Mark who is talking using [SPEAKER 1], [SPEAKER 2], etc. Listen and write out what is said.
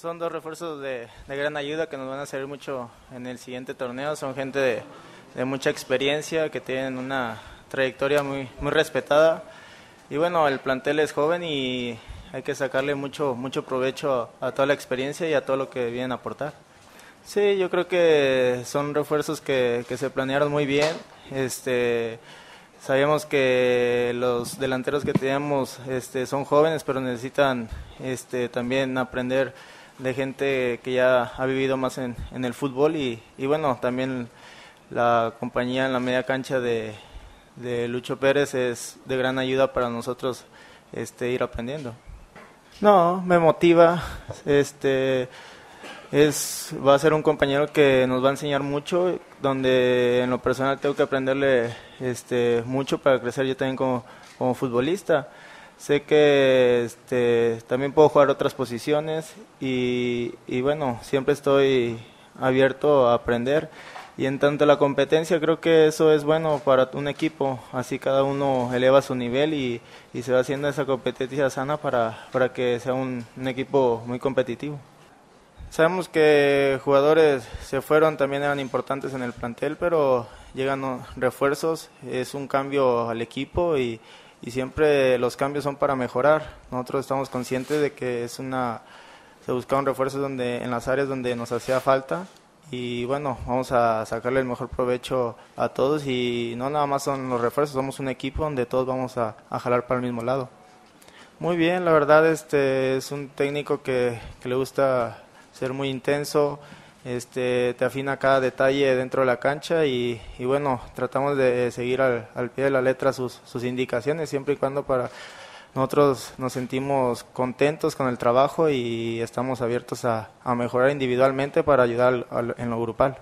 [SPEAKER 1] son dos refuerzos de, gran ayuda que nos van a servir mucho en el siguiente torneo. Son gente de, de mucha experiencia, que tienen una trayectoria muy, muy respetada. Y bueno, el plantel es joven y hay que sacarle mucho, mucho provecho a, toda la experiencia y a todo lo que vienen a aportar. Sí, yo creo que son refuerzos que, que se planearon muy bien. Este, sabíamos que los delanteros que teníamos este, son jóvenes, pero necesitan este, también aprender de gente que ya ha vivido más en, en el fútbol y, y, bueno, también la compañía en la media cancha de, de Lucho Pérez es de gran ayuda para nosotros este, ir aprendiendo. No, me motiva. Este es va a ser un compañero que nos va a enseñar mucho, donde en lo personal tengo que aprenderle este mucho para crecer yo también como, como futbolista. Sé que este, también puedo jugar otras posiciones y, y bueno, siempre estoy abierto a aprender. Y en tanto la competencia creo que eso es bueno para un equipo, así cada uno eleva su nivel y, se va haciendo esa competencia sana para, para que sea un, equipo muy competitivo. Sabemos que jugadores se fueron, también eran importantes en el plantel, pero llegan refuerzos, es un cambio al equipo y, y siempre los cambios son para mejorar. Nosotros estamos conscientes de que es una se buscaron refuerzos donde en las áreas donde nos hacía falta y bueno, vamos a sacarle el mejor provecho a todos y no nada más son los refuerzos, somos un equipo donde todos vamos a, jalar para el mismo lado. Muy bien, la verdad este es un técnico que, le gusta ser muy intenso, este, te afina cada detalle dentro de la cancha y, bueno, tratamos de seguir al, al, pie de la letra sus, sus indicaciones siempre y cuando para nosotros nos sentimos contentos con el trabajo y estamos abiertos a, mejorar individualmente para ayudar en lo grupal.